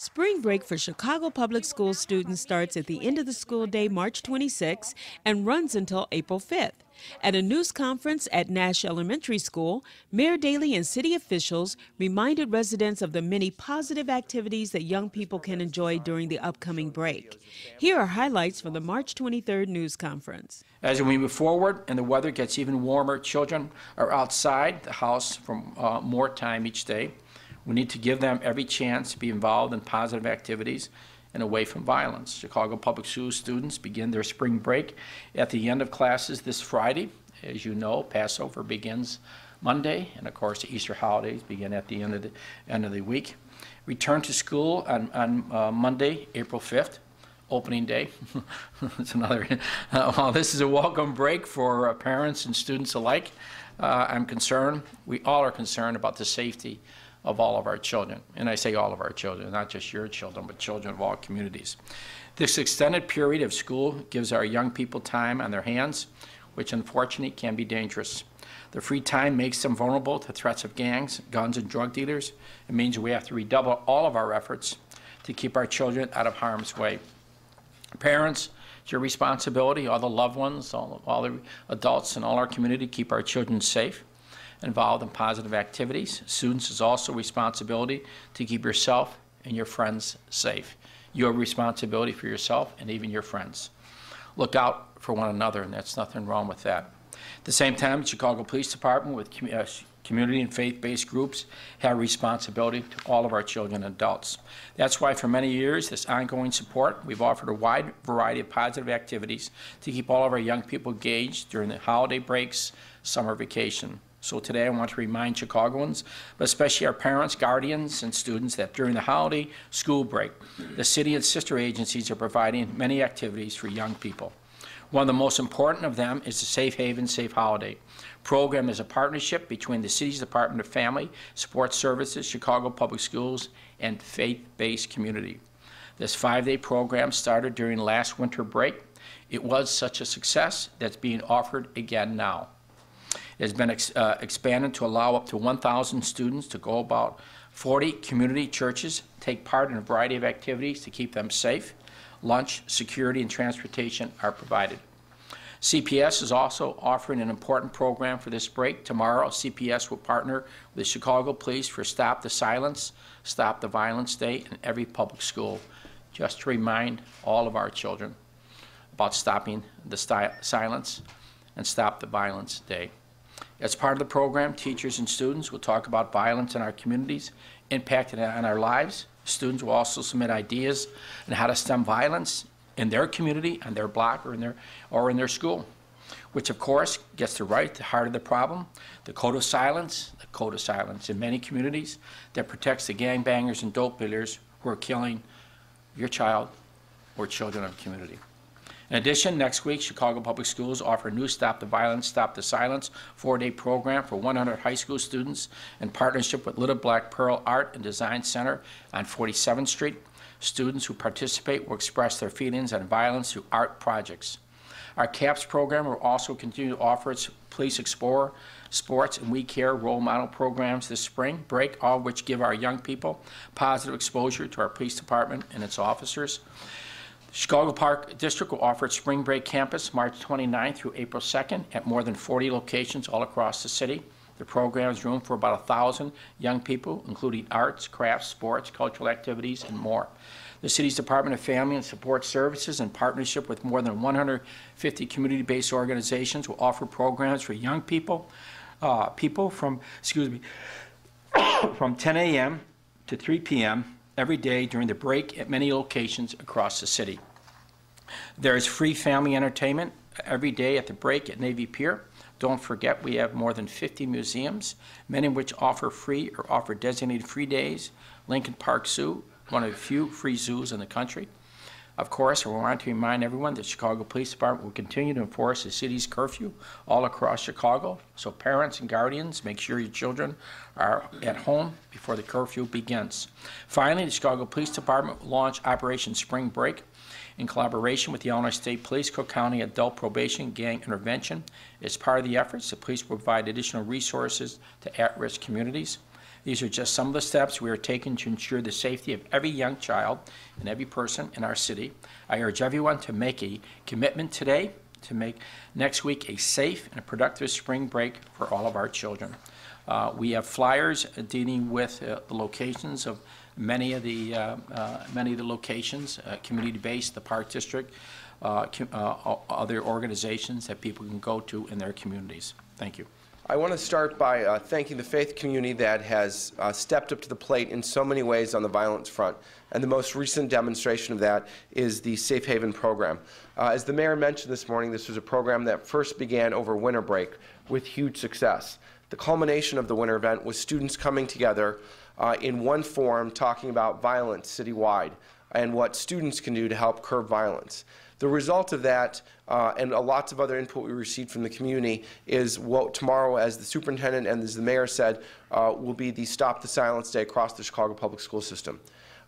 Spring break for Chicago Public School students starts at the end of the school day, March 26, and runs until April 5th. At a news conference at Nash Elementary School, Mayor Daley and city officials reminded residents of the many positive activities that young people can enjoy during the upcoming break. Here are highlights from the March 23rd news conference. As we move forward and the weather gets even warmer, children are outside the house for uh, more time each day. We need to give them every chance to be involved in positive activities and away from violence. Chicago Public Schools students begin their spring break at the end of classes this Friday. As you know, Passover begins Monday, and of course, the Easter holidays begin at the end of the end of the week. Return to school on, on uh, Monday, April 5th, opening day. it's another. Uh, while this is a welcome break for uh, parents and students alike, uh, I'm concerned. We all are concerned about the safety of all of our children. And I say all of our children, not just your children, but children of all communities. This extended period of school gives our young people time on their hands, which unfortunately can be dangerous. The free time makes them vulnerable to threats of gangs, guns, and drug dealers. It means we have to redouble all of our efforts to keep our children out of harm's way. Parents, it's your responsibility, all the loved ones, all, all the adults in all our community, keep our children safe involved in positive activities. Students is also responsibility to keep yourself and your friends safe. You have responsibility for yourself and even your friends. Look out for one another, and that's nothing wrong with that. At the same time, the Chicago Police Department with uh, community and faith-based groups have responsibility to all of our children and adults. That's why for many years, this ongoing support, we've offered a wide variety of positive activities to keep all of our young people engaged during the holiday breaks, summer vacation. So today I want to remind Chicagoans, but especially our parents, guardians, and students that during the holiday school break, the city and sister agencies are providing many activities for young people. One of the most important of them is the Safe Haven Safe Holiday program is a partnership between the city's Department of Family, Support Services, Chicago Public Schools, and faith-based community. This five-day program started during last winter break. It was such a success that's being offered again now. Has been ex uh, expanded to allow up to 1,000 students to go about 40 community churches, take part in a variety of activities to keep them safe. Lunch, security, and transportation are provided. CPS is also offering an important program for this break. Tomorrow, CPS will partner with the Chicago Police for Stop the Silence, Stop the Violence Day in every public school, just to remind all of our children about stopping the silence and Stop the Violence Day. As part of the program, teachers and students will talk about violence in our communities, impacting on our lives. Students will also submit ideas on how to stem violence in their community, on their block, or in their, or in their school, which of course gets to right the heart of the problem, the code of silence, the code of silence in many communities that protects the gangbangers and dope dealers who are killing your child or children of the community. In addition, next week, Chicago Public Schools offer a new Stop the Violence, Stop the Silence four-day program for 100 high school students in partnership with Little Black Pearl Art and Design Center on 47th Street. Students who participate will express their feelings on violence through art projects. Our CAPS program will also continue to offer its Police Explorer, Sports, and We Care role model programs this spring break, all of which give our young people positive exposure to our police department and its officers. Chicago Park District will offer its Spring Break Campus March 29th through April 2nd at more than 40 locations all across the city. The program is room for about 1,000 young people, including arts, crafts, sports, cultural activities, and more. The city's Department of Family and Support Services, in partnership with more than 150 community-based organizations, will offer programs for young people, uh, people from, excuse me, from 10 a.m. to 3 p.m every day during the break at many locations across the city. There is free family entertainment every day at the break at Navy Pier. Don't forget we have more than 50 museums, many of which offer free or offer designated free days. Lincoln Park Zoo, one of the few free zoos in the country. Of course, I want to remind everyone that the Chicago Police Department will continue to enforce the city's curfew all across Chicago. So parents and guardians, make sure your children are at home before the curfew begins. Finally, the Chicago Police Department will launch Operation Spring Break in collaboration with the Illinois State Police, Cook County Adult Probation Gang Intervention. As part of the efforts, the police will provide additional resources to at-risk communities. These are just some of the steps we are taking to ensure the safety of every young child and every person in our city. I urge everyone to make a commitment today to make next week a safe and productive spring break for all of our children. Uh, We have flyers dealing with uh, the locations of many of the, uh, uh, many of the locations, uh, community-based, the Park District, uh, other organizations that people can go to in their communities. Thank you. I want to start by uh, thanking the faith community that has uh, stepped up to the plate in so many ways on the violence front. And the most recent demonstration of that is the Safe Haven program. Uh, as the mayor mentioned this morning, this was a program that first began over winter break with huge success. The culmination of the winter event was students coming together uh, in one forum talking about violence citywide and what students can do to help curb violence. The result of that, uh, and a lots of other input we received from the community, is what tomorrow, as the superintendent and as the mayor said, uh, will be the Stop the Silence Day across the Chicago public school system.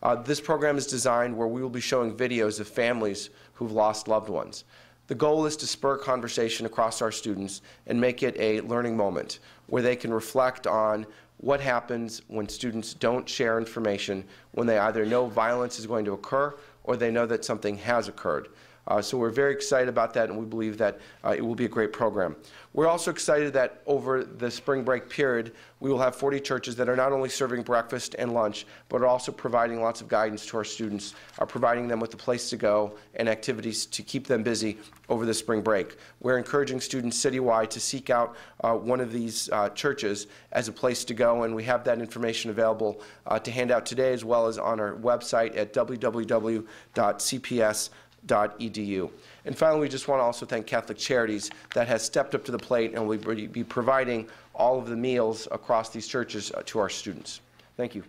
Uh, this program is designed where we will be showing videos of families who've lost loved ones. The goal is to spur conversation across our students and make it a learning moment where they can reflect on what happens when students don't share information when they either know violence is going to occur or they know that something has occurred. Uh, so we're very excited about that, and we believe that uh, it will be a great program. We're also excited that over the spring break period, we will have 40 churches that are not only serving breakfast and lunch, but are also providing lots of guidance to our students, are providing them with a place to go and activities to keep them busy over the spring break. We're encouraging students citywide to seek out uh, one of these uh, churches as a place to go, and we have that information available uh, to hand out today as well as on our website at www.cps edu. And finally, we just want to also thank Catholic Charities that has stepped up to the plate and will be providing all of the meals across these churches uh, to our students. Thank you.